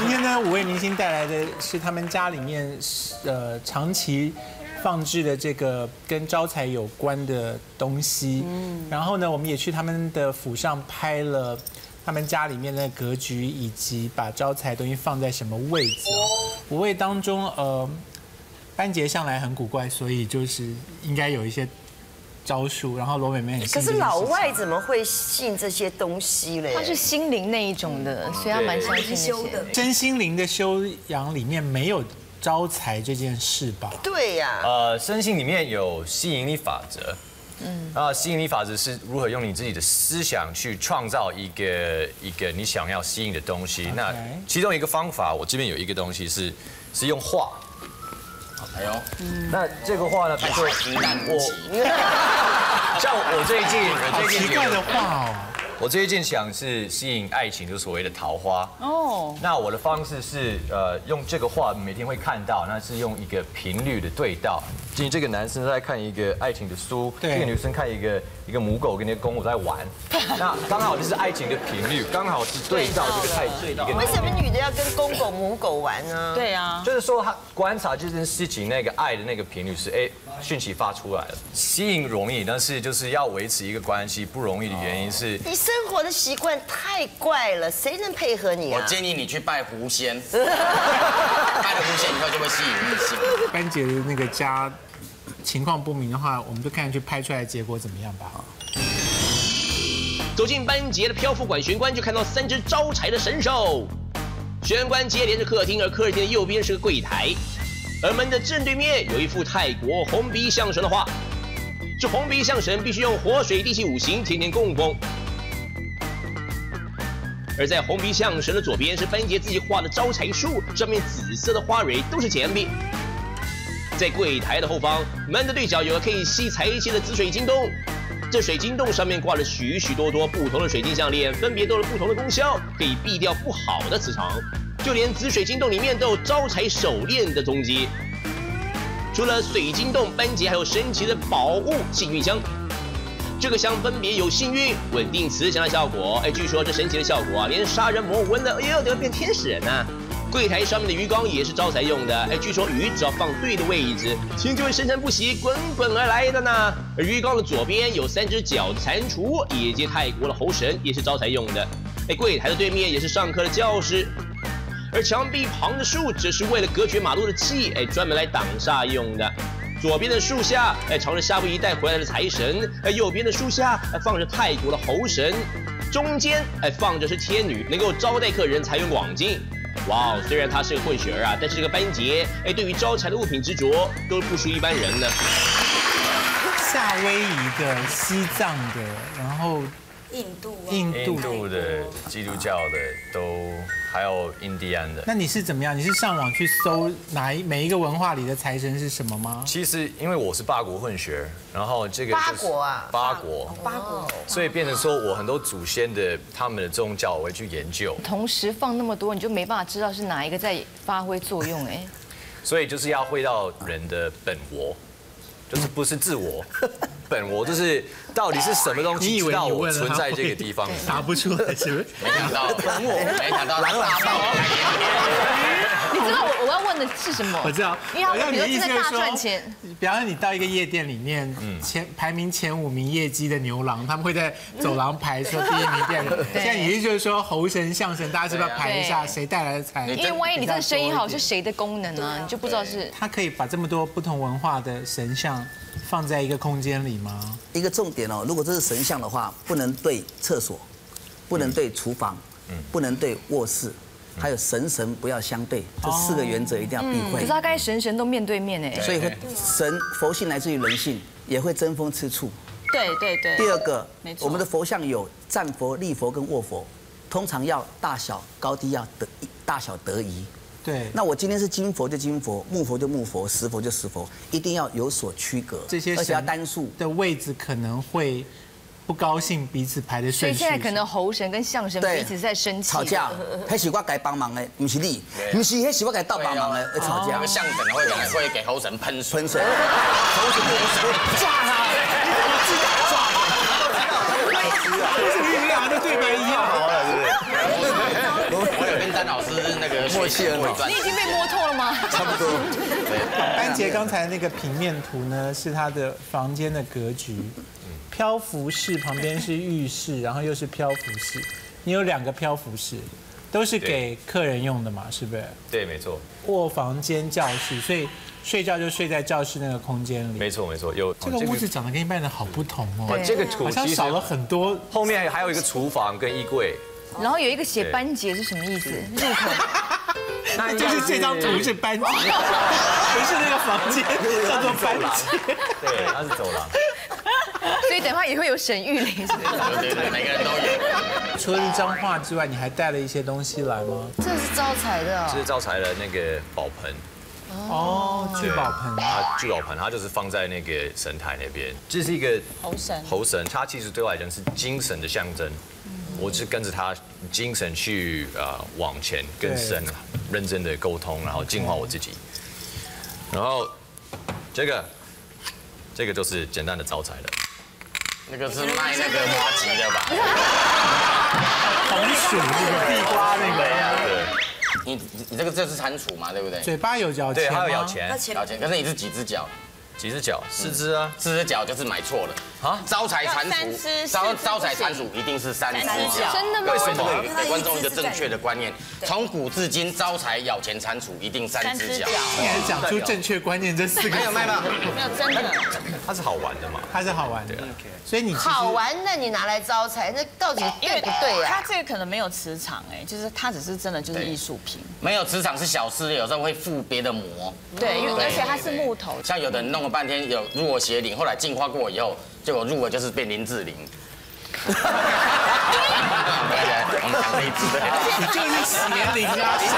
今天呢，五位明星带来的是他们家里面呃长期放置的这个跟招财有关的东西。嗯，然后呢，我们也去他们的府上拍了他们家里面的格局，以及把招财东西放在什么位置。五位当中，呃，班杰向来很古怪，所以就是应该有一些。招数，然后罗美美很。可是老外怎么会信这些东西嘞？他是心灵那一种的，所以他蛮相信修的。真心灵的修养里面没有招财这件事吧？对呀。呃，身心里面有吸引力法则。嗯。啊，吸引力法则是如何用你自己的思想去创造一个一个你想要吸引的东西？那其中一个方法，我这边有一个东西是是用画。哎呦，那这个画呢？就我，像我最近，我最近奇怪的话哦。我这一件想是吸引爱情，就是所谓的桃花。哦。那我的方式是，呃，用这个画每天会看到，那是用一个频率的对照。今天这个男生在看一个爱情的书，这个女生看一个一个母狗跟那个公狗在玩。那刚好就是爱情的频率，刚好是对照这个爱情。为什么女的要跟公狗母狗玩呢？对啊。就是说他观察这件事情，那个爱的那个频率是哎。讯息发出来了，吸引容易，但是就是要维持一个关系不容易的原因是，你生活的习惯太怪了，谁能配合你啊？我建议你去拜狐仙，拜了狐仙以后就会吸引异性。班姐的那个家情况不明的话，我们就看下去拍出来结果怎么样吧。走进班杰的漂浮馆玄关，就看到三只招财的神兽。玄关接连着客厅，而客厅的右边是个柜台。而门的正对面有一幅泰国红鼻象神的画，这红鼻象神必须用火水地气五行天天供奉。而在红鼻象神的左边是班杰自己画的招财树，上面紫色的花蕊都是钱币。在柜台的后方，门的对角有个可以吸财气的紫水晶洞，这水晶洞上面挂了许许多多不同的水晶项链，分别都有不同的功效，可以避掉不好的磁场。就连紫水晶洞里面都有招财手链的踪迹。除了水晶洞，班杰还有神奇的宝物幸运箱。这个箱分别有幸运、稳定磁场的效果。哎，据说这神奇的效果啊，连杀人魔闻了，哎呦，都要变天使人呢。柜台上面的鱼缸也是招财用的。哎，据说鱼只要放对的位置，钱就会生生不息、滚滚而来的呢。而鱼缸的左边有三只脚的蟾蜍，也接泰国的猴神，也是招财用的。哎，柜台的对面也是上课的教室。而墙壁旁的树，则是为了隔绝马路的气，哎，专门来挡煞用的。左边的树下，哎，藏着夏威夷带回来的财神；哎右边的树下，哎，放着泰国的猴神；中间，哎，放着是天女，能够招待客人财源广进。哇哦，虽然他是个混血儿啊，但是这个班杰，哎，对于招财的物品执着，都不输一般人呢。夏威夷的、西藏的，然后。印度、印度的、基督教的都，还有印第安的。那你是怎么样？你是上网去搜哪一每一个文化里的财神是什么吗？其实因为我是八国混血，然后这个八国啊，八国，八国，所以变成说我很多祖先的他们的宗教我会去研究。同时放那么多，你就没办法知道是哪一个在发挥作用哎。所以就是要回到人的本我。就是不是自我，本我就是到底是什么东西知道我存在这个地方？答不出来是不是？没想到本我，没想到狼大炮。你知道我我要问的是什么？我知道，因为比如真的大赚钱。比方说你到一个夜店里面，前排名前五名业绩的牛郎，他们会在走廊排说第一名、第二名。现在意思就是说猴神、象神，大家是不是要排一下谁带来的财？因为万一你这个声音好是谁的功能呢？你就不知道是。他可以把这么多不同文化的神像放在一个空间里吗？一个重点哦，如果这是神像的话，不能对厕所，不能对厨房，不能对卧室。还有神神不要相对，这四个原则一定要避讳。可是他该神神都面对面哎，所以会神佛性来自于人性，也会争风吃醋。对对对。第二个，我们的佛像有站佛、立佛跟卧佛，通常要大小高低要得大小得宜。对。那我今天是金佛就金佛，木佛就木佛，石佛就石佛，一定要有所区隔。这些而且要单数的位置可能会。不高兴，彼此排的顺序。所以现在可能猴神跟象神彼此在生气。吵架，黑喜瓜该帮忙的，不是你，不是黑喜瓜该倒帮忙的，吵架。象神会给会给猴神喷喷水，猴神抓他，抓他，为什么你们两个对白一样？我有跟大丹老师那个默契很好你已经被摸透了吗？差不多。班杰刚才那个平面图呢，是他的房间的格局，漂浮室旁边是浴室，然后又是漂浮室，你有两个漂浮室，都是给客人用的嘛，是不是？对，没错，卧房间教室，所以睡觉就睡在教室那个空间里。没错，没错，有这个屋子长得跟一般的好不同哦，这个图其实好像少了很多。后面还有一个厨房跟衣柜，然后有一个写班节是什么意思？入口。那 就是这张图是班级，不是那个房间 叫做班级。对，它是走廊。所以等会也会有沈玉琳，是不是？对对对，每个人都有。除了一张画之外，你还带了一些东西来吗？这是招财的这是招财的那个宝盆。哦，聚宝盆。它聚宝盆，它就是放在那个神台那边。这是一个猴神，猴神，它其实对我来讲是精神的象征。我是跟着他精神去呃往前跟神认真的沟通，然后净化我自己。然后这个这个就是简单的招财的，那个是卖那个花旗的吧？红薯那个地瓜那个呀。对。你你你这个这是蟾蜍嘛，对不对？嘴巴有咬钱对，还有咬钱。咬钱，可是你是几只脚？几只脚？四只啊，四只脚就是买错了啊！招财蟾蜍，招招财蟾蜍一定是三只脚，真的吗？为什么？给观众一个正确的观念，从古至今，招财咬钱蟾蜍一定三只脚。你还讲出正确观念这四个？没有卖吗？没有真的，它是好玩的嘛？它是好玩的，所以你好玩，那你拿来招财，那到底对不对它？这个可能没有磁场哎，就是它只是真的就是艺术品。没有磁场是小事，有时候会附别的膜。对，因为而且它是木头，像有的人弄了半天有入我邪灵，后来进化过以后，结果入了就是变林志玲。我们讲这一支的，你就是邪灵啊，神